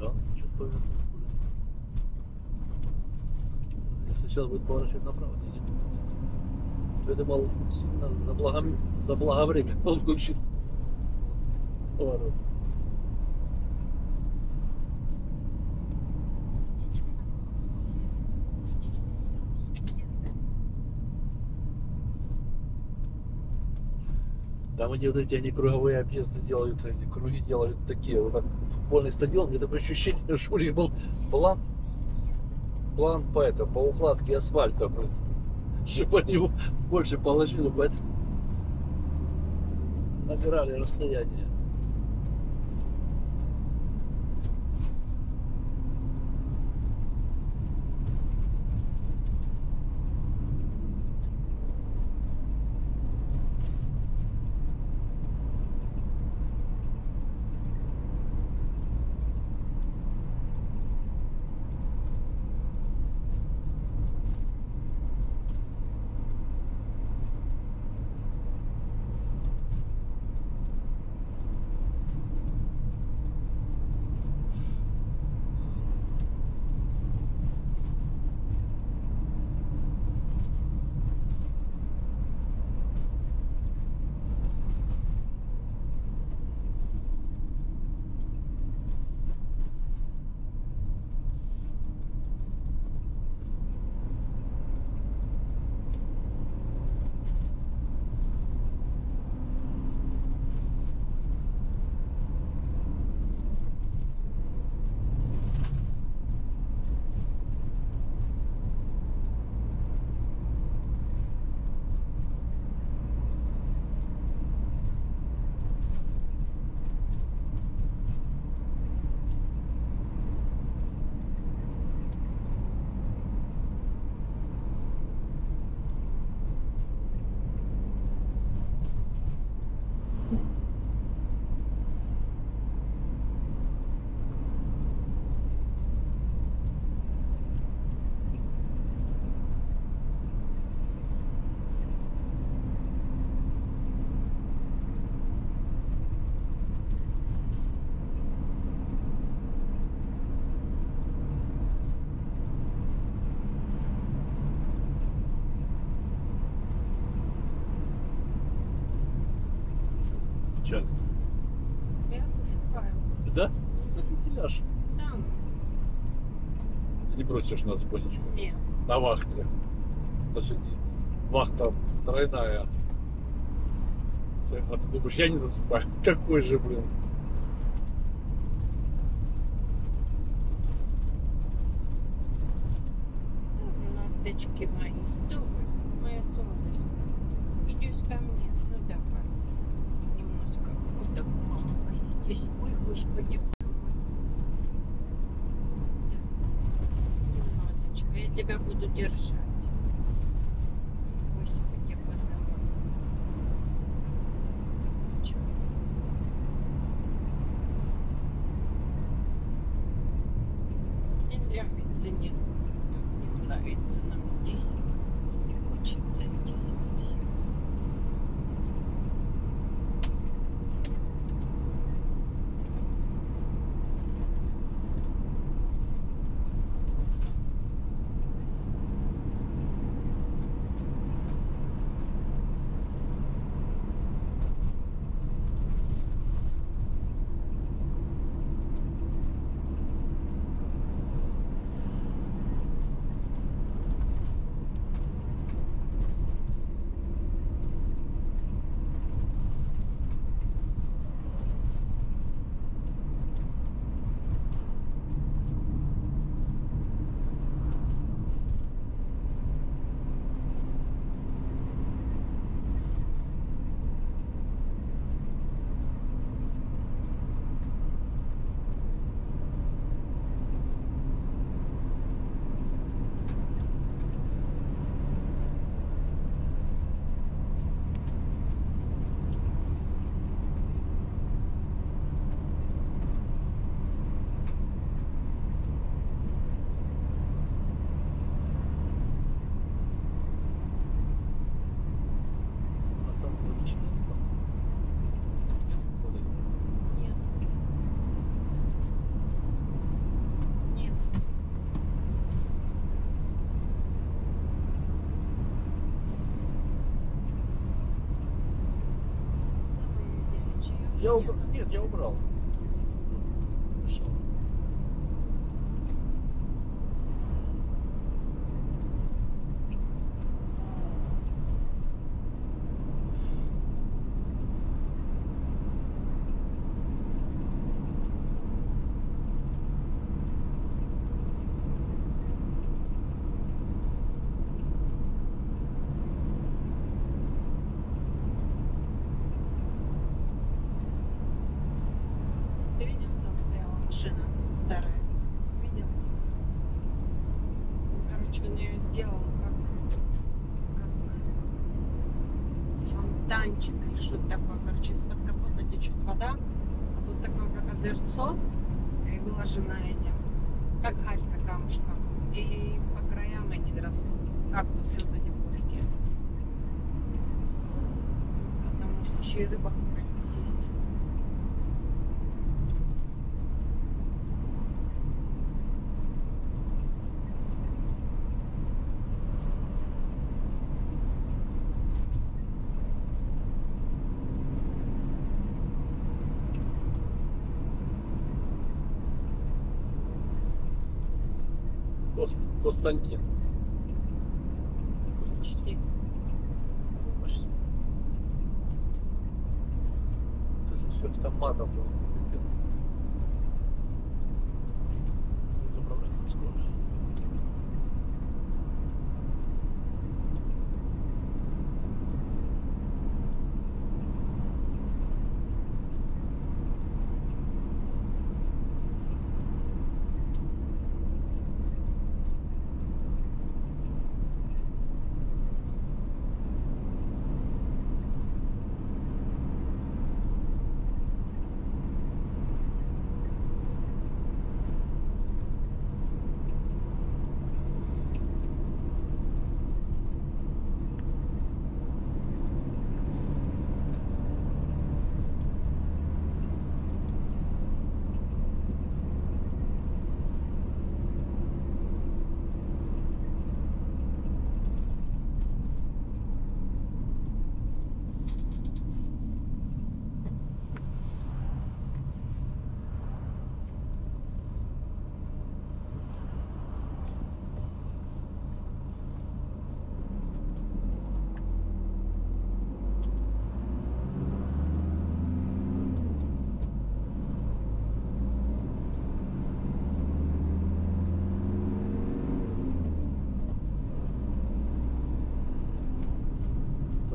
Да, повернул. Если сейчас будет поворачивать направо, не, не будет. Я думал, сильно заблаго... заблаговременно включит поворот. Там они вот эти они круговые объезды делают, они круги делают такие, вот как футбольный стадион. Мне такое ощущение, что у них был план, план по это, по укладке асфальта, блин, чтобы они больше положили, поэтому набирали расстояние. Чак. Я засыпаю. Да? За фитиляж. Там Ты не бросишь нас Бонечка. нет. На вахте. На сегодня вахта тройная. А ты думаешь, я не засыпаю? Какой же, блин. Вы, ласточки мои, что посидишь. Ой, господи. Немножечко, я тебя буду держать. Ой, Господи. Чё? Не нет. Не нравится нам здесь. Не хочется здесь вообще. Я убрал. Нет, я убрал. Короче, он ее сделал как, как фонтанчик или что-то такое. Короче, из-под капота течет вода, а тут такое, как озерцо, и выложено этим, как галька камушком. И по краям эти растут кактусы вот эти плоские. Там может еще и рыба какая-нибудь есть. Кост- Константин. Почти. Это все автоматом было. Пипец. Заправляется скоро.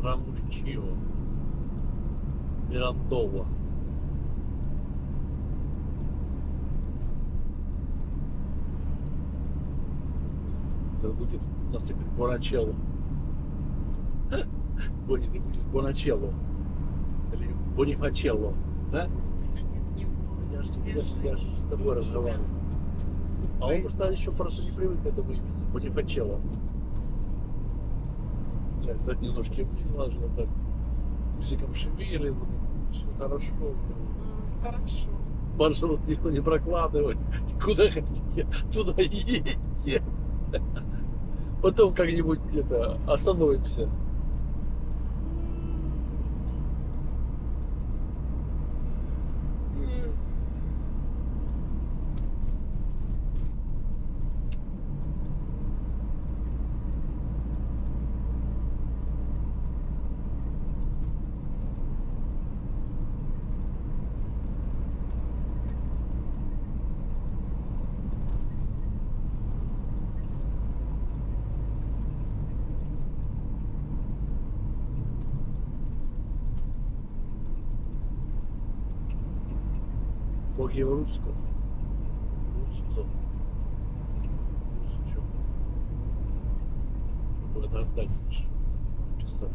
Трамушчио. Мирандола. Это будет у нас теперь Боначелло. Бони, ты будешь Боначелло. Или Бонифачелло. Да? Я же, я ж- я ж с тобой разговариваю. А он просто еще просто не привык к этому имени. Бонифачелло. Блядь, задние ножки мне важно так. Языком шевелит. Все хорошо. М, Хорошо. Маршрут никто не прокладывает. Куда хотите, туда едете. Потом как-нибудь это остановимся. Боги в русском. Русцо. Русчо. Надо отдать писать.